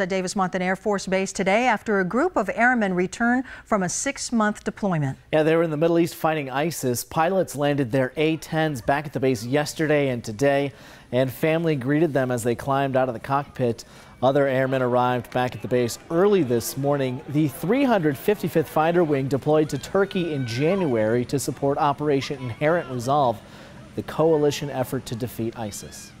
At Davis Monthan Air Force Base today after a group of airmen returned from a six-month deployment. Yeah, they were in the Middle East fighting ISIS. Pilots landed their A-10s back at the base yesterday and today, and family greeted them as they climbed out of the cockpit. Other airmen arrived back at the base early this morning. The 355th Fighter Wing deployed to Turkey in January to support Operation Inherent Resolve, the coalition effort to defeat ISIS.